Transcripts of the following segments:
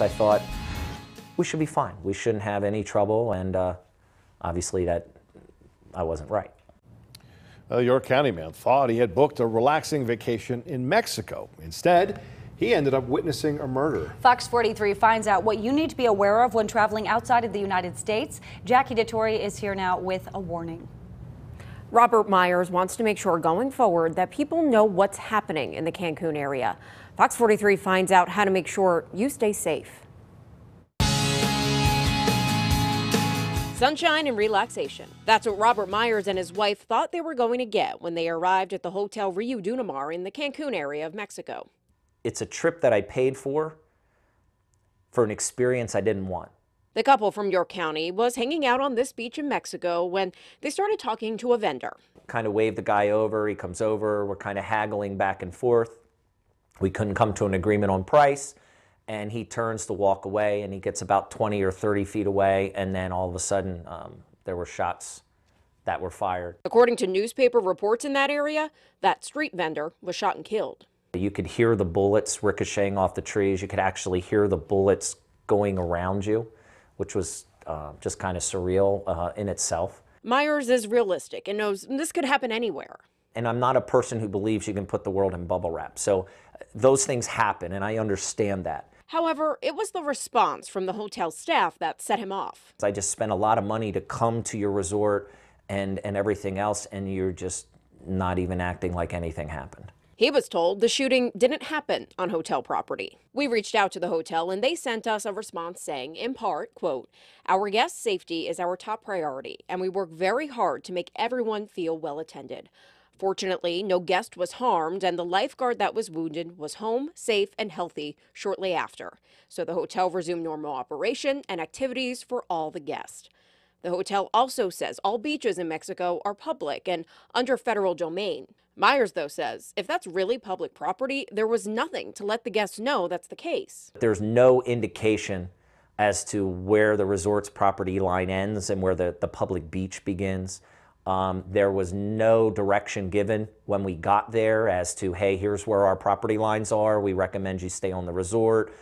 I thought we should be fine. We shouldn't have any trouble, and uh, obviously that I wasn't right. A York County man thought he had booked a relaxing vacation in Mexico. Instead, he ended up witnessing a murder. Fox 43 finds out what you need to be aware of when traveling outside of the United States. Jackie DeTore is here now with a warning. Robert Myers wants to make sure going forward that people know what's happening in the Cancun area. Fox 43 finds out how to make sure you stay safe. Sunshine and relaxation. That's what Robert Myers and his wife thought they were going to get when they arrived at the Hotel Riu Dunamar in the Cancun area of Mexico. It's a trip that I paid for for an experience I didn't want. The couple from York County was hanging out on this beach in Mexico when they started talking to a vendor. Kind of waved the guy over, he comes over, we're kind of haggling back and forth. We couldn't come to an agreement on price and he turns to walk away and he gets about 20 or 30 feet away and then all of a sudden um, there were shots that were fired. According to newspaper reports in that area, that street vendor was shot and killed. You could hear the bullets ricocheting off the trees. You could actually hear the bullets going around you, which was uh, just kind of surreal uh, in itself. Myers is realistic and knows this could happen anywhere. And I'm not a person who believes you can put the world in bubble wrap. So those things happen, and I understand that. However, it was the response from the hotel staff that set him off. I just spent a lot of money to come to your resort and, and everything else, and you're just not even acting like anything happened. He was told the shooting didn't happen on hotel property. We reached out to the hotel and they sent us a response saying, in part, quote, our guest safety is our top priority and we work very hard to make everyone feel well attended. Fortunately, no guest was harmed, and the lifeguard that was wounded was home, safe, and healthy shortly after. So the hotel resumed normal operation and activities for all the guests. The hotel also says all beaches in Mexico are public and under federal domain. Myers, though, says if that's really public property, there was nothing to let the guests know that's the case. There's no indication as to where the resort's property line ends and where the, the public beach begins. Um, there was no direction given when we got there as to, hey, here's where our property lines are. We recommend you stay on the resort.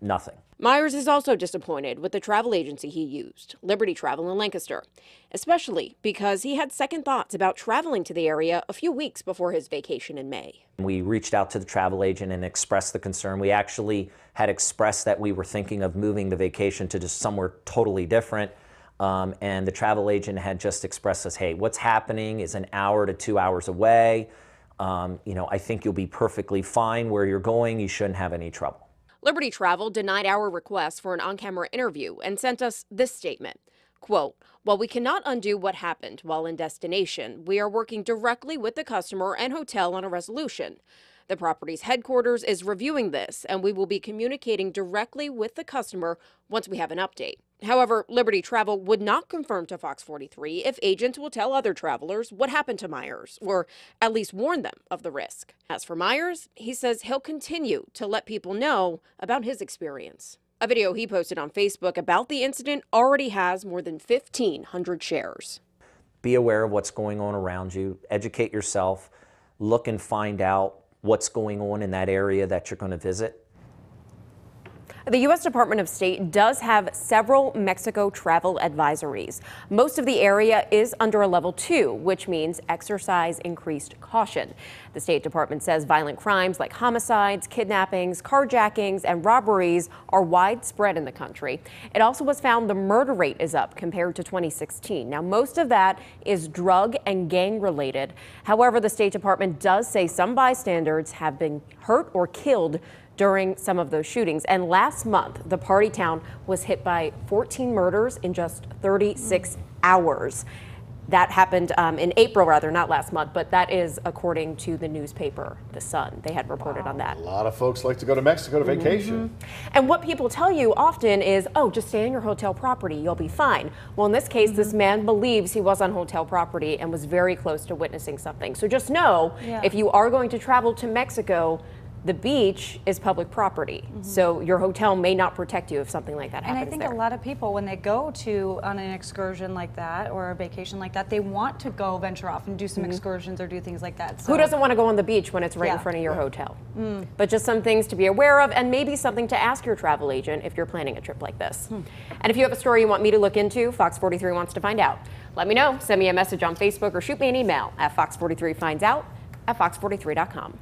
Nothing. Myers is also disappointed with the travel agency he used, Liberty Travel in Lancaster, especially because he had second thoughts about traveling to the area a few weeks before his vacation in May. We reached out to the travel agent and expressed the concern. We actually had expressed that we were thinking of moving the vacation to just somewhere totally different. Um, and the travel agent had just expressed us, hey, what's happening is an hour to two hours away. Um, you know, I think you'll be perfectly fine where you're going. You shouldn't have any trouble. Liberty Travel denied our request for an on-camera interview and sent us this statement. Quote, while we cannot undo what happened while in destination, we are working directly with the customer and hotel on a resolution. The property's headquarters is reviewing this, and we will be communicating directly with the customer once we have an update. However, Liberty Travel would not confirm to Fox 43 if agents will tell other travelers what happened to Myers, or at least warn them of the risk. As for Myers, he says he'll continue to let people know about his experience. A video he posted on Facebook about the incident already has more than 1,500 shares. Be aware of what's going on around you, educate yourself, look and find out what's going on in that area that you're going to visit. The U.S. Department of State does have several Mexico travel advisories. Most of the area is under a level two, which means exercise increased caution. The State Department says violent crimes like homicides, kidnappings, carjackings, and robberies are widespread in the country. It also was found the murder rate is up compared to 2016. Now, most of that is drug and gang related. However, the State Department does say some bystanders have been hurt or killed during some of those shootings. And last month, the party town was hit by 14 murders in just 36 hours. That happened um, in April, rather, not last month, but that is according to the newspaper, The Sun. They had reported wow. on that. A lot of folks like to go to Mexico to mm -hmm. vacation. And what people tell you often is, oh, just stay on your hotel property, you'll be fine. Well, in this case, mm -hmm. this man believes he was on hotel property and was very close to witnessing something. So just know, yeah. if you are going to travel to Mexico, The beach is public property, so your hotel may not protect you if something like that Mm-hmm. And I think there. a lot of people, when they go to on an excursion like that or a vacation like that, they want to go venture off and do some excursions or do things like that. So. Who doesn't want to go on the beach when it's right in Yeah. Mm. front of your hotel? But just some things to be aware of, and maybe something to ask your travel agent if you're planning a trip like this. Hmm. And if you have a story you want me to look into, Fox 43 wants to find out. Let me know. Send me a message on Facebook or shoot me an email at fox43finds out at fox43.com.